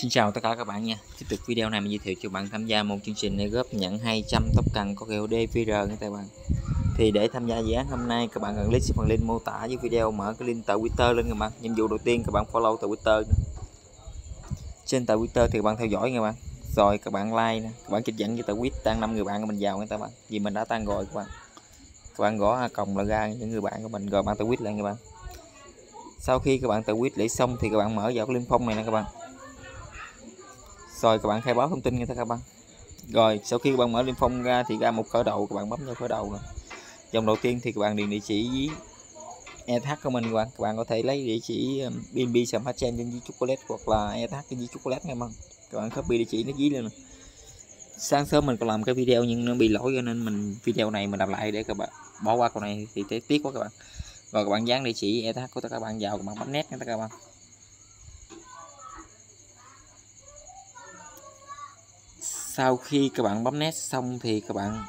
Xin chào tất cả các bạn nha. Tiếp tục video này mình giới thiệu cho bạn tham gia một chương trình để góp nhận 200 tóc cần có kèo DVR nha các bạn. Thì để tham gia dự án hôm nay, các bạn cần click phần link mô tả dưới video, mở cái link tờ Twitter lên các bạn. Nhiệm vụ đầu tiên, các bạn follow tờ Twitter. Trên tờ Twitter thì các bạn theo dõi nha bạn. Rồi các bạn like nè. Các bạn kịch dẫn với tờ Twitter, tăng 5 người bạn của mình vào nha các bạn. Vì mình đã tăng rồi các bạn. Các bạn gõ còng là ra những người bạn của mình, rồi bạn tờ Twitter lên các bạn. Sau khi các bạn tờ quyết để xong thì các bạn mở vào cái link phong này nè các bạn rồi, các bạn khai báo thông tin nghe các bạn. Rồi, sau khi các bạn mở liên phong ra thì ra một khởi đầu, các bạn bấm vào khởi đầu này. dòng đầu tiên thì các bạn điền địa chỉ với ETH của mình các bạn. Các bạn có thể lấy địa chỉ um, BNB Sam phát trên dưới chocolate hoặc là ETH trên dưới chocolate nghe bạn. Các bạn copy địa chỉ nó dí lên này. sáng sớm mình còn làm cái video nhưng nó bị lỗi cho nên mình, video này mình làm lại để các bạn bỏ qua câu này thì tiếc quá các bạn. Rồi, các bạn dán địa chỉ ETH của các bạn vào, các bạn bấm nét nha các bạn. Sau khi các bạn bấm nét xong thì các bạn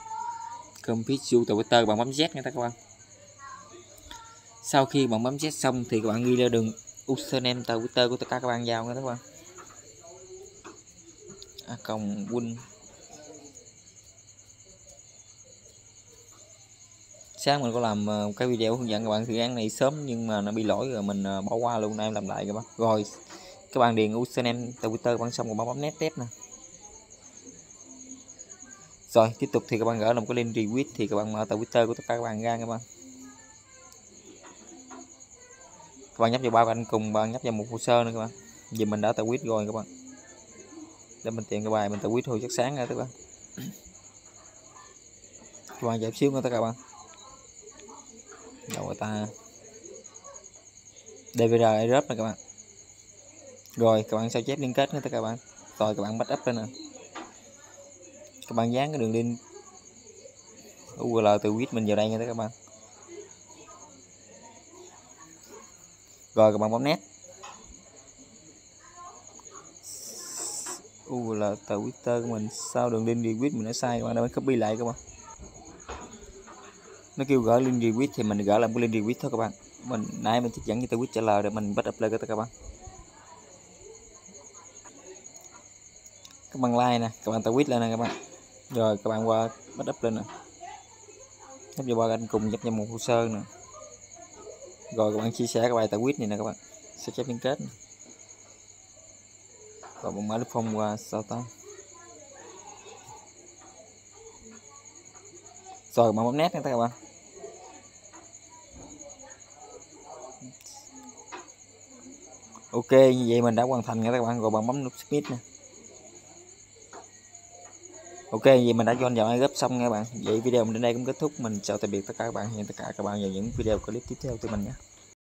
config Twitter bạn bấm Z nha các bạn. Sau khi bạn bấm Z xong thì các bạn ghi ra đường username Twitter của tất cả các bạn vào nha các bạn. À, cộng win. Sáng mình có làm ờ, cái video hướng dẫn các bạn dự án này sớm nhưng mà nó bị lỗi rồi mình ờ, bỏ qua luôn nay em làm lại các bạn rồi các bạn điền username Twitter các bạn xong rồi bấm nét tiếp nè rồi, tiếp tục thì các bạn gỡ làm cái link retweet thì các bạn mở tờ twitter của tất cả các bạn ra các bạn. Các bạn nhấp vào ba bạn cùng, bạn nhấp vào một hồ sơ nữa các bạn. Vì mình đã tờ tweet rồi các bạn. Để mình tiện cái bài mình tờ tweet hồi chắc sáng ra các bạn. Các bạn dẹp xíu nữa các bạn. Đầu người ta? Dvr Airdrop này các bạn. Rồi, các bạn sao chép liên kết nữa các bạn. Rồi, các bạn bắt up lên nè các bạn dán cái đường link URL từ quýt mình vào đây nha các bạn. Rồi các bạn bấm nét. URL từ Twitter của mình. Sau đường link retweet mình nó sai, các bạn đã copy lại các bạn. Nó kêu gửi link request thì mình gửi làm cái link request thôi các bạn. Mình, nãy mình thích dẫn cho twitter trả lời để mình bắt up lên các bạn. Các bạn like nè, các bạn tweet lên nè các bạn rồi, các bạn qua bắt up lên nè. Nhấp vào ba anh cùng nhập vào một hồ sơ nè. Rồi, các bạn chia sẻ cái bài tại quýt này nè các bạn. Sẽ chép liên kết nè. rồi, một mã lớp phong qua sao ta? Rồi bạn bấm nét nha các bạn. Ok, như vậy mình đã hoàn thành nha các bạn. Rồi, bạn bấm nút submit nè ok, vậy mình đã cho anh vào gấp xong nha bạn. Vậy video mình đến đây cũng kết thúc. Mình chào tạm biệt tất cả các bạn. Hẹn tất cả các bạn vào những video clip tiếp theo từ mình nhé.